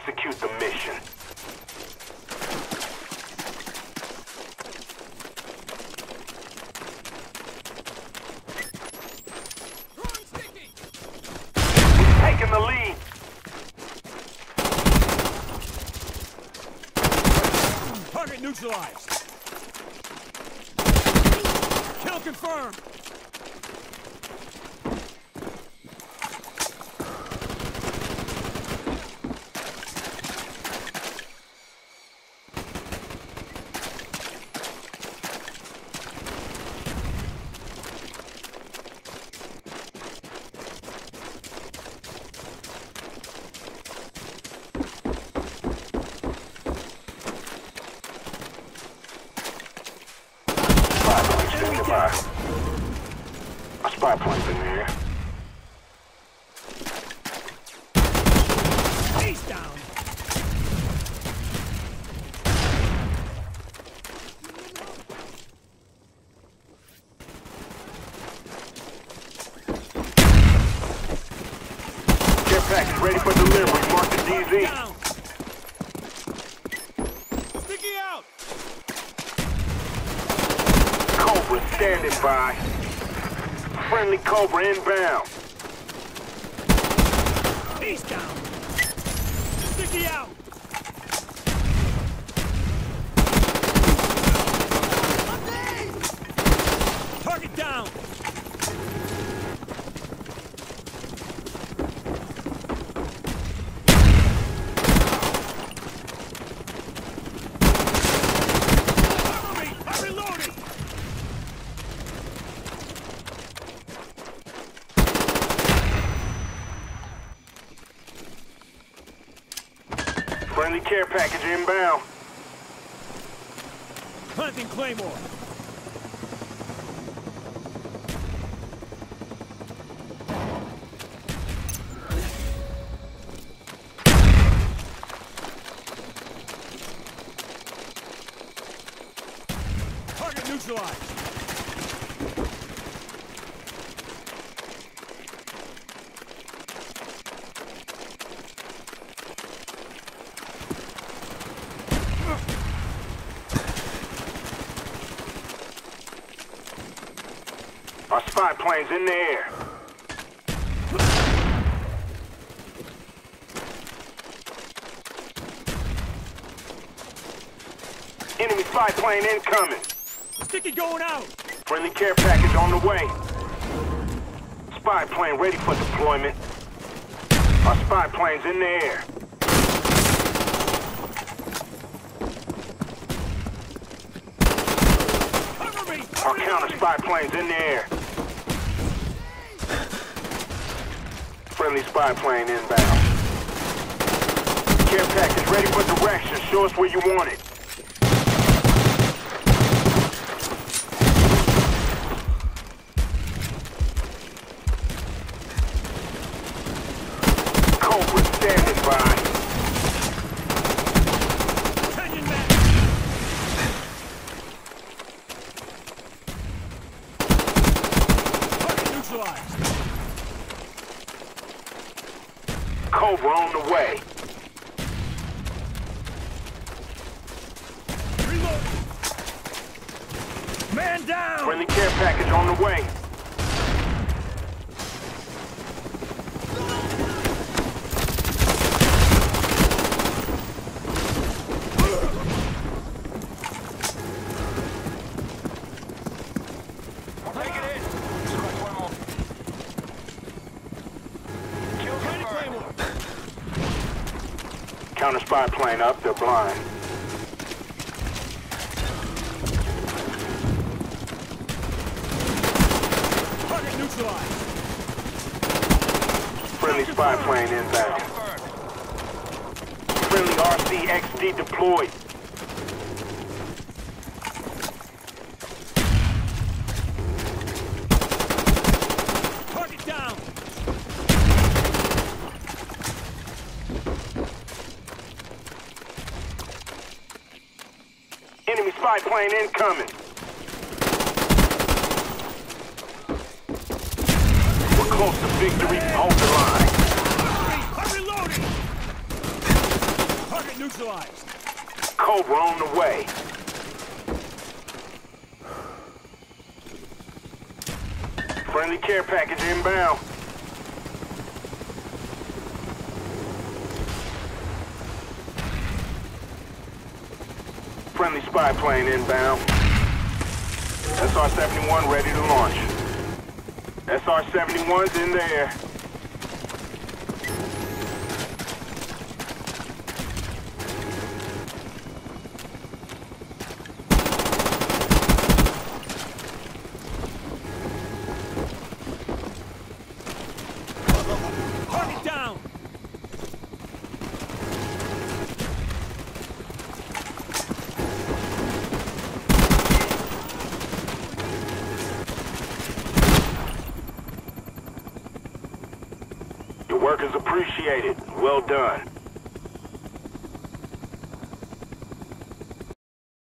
execute the mission. Neutralized. Kill confirmed. Spy plane standing by. A spy plane's in the air. He's down. Care package ready for delivery. Mark the DZ. Down. Sticky out. Cobra standing by. Friendly Cobra inbound. He's down. Sticky out. Target down. Cover me. I'm reloading. Friendly care package inbound. Planting Claymore. Target neutralized. Our spy plane's in the air. Enemy spy plane incoming. Sticky going out. Friendly care package on the way. Spy plane ready for deployment. Our spy plane's in the air. Cover me. Our counter spy plane's in the air. Friendly spy plane inbound. Care package ready for direction. Show us where you want it. Cobra standing by. Neutralized. Cobra on the way. Reload. Man down. Friendly care package on the way. Counter spy plane up, they're blind. Target neutralized. Friendly spy plane inbound. Friendly RCXD deployed. Target down. Enemy spy plane incoming. We're close to victory. Hold the line. I'm reloading. neutralized. Cobra on the way. Friendly care package inbound. Friendly spy plane inbound. SR-71 ready to launch. SR-71's in the air. Work is appreciated. Well done.